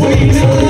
Queen,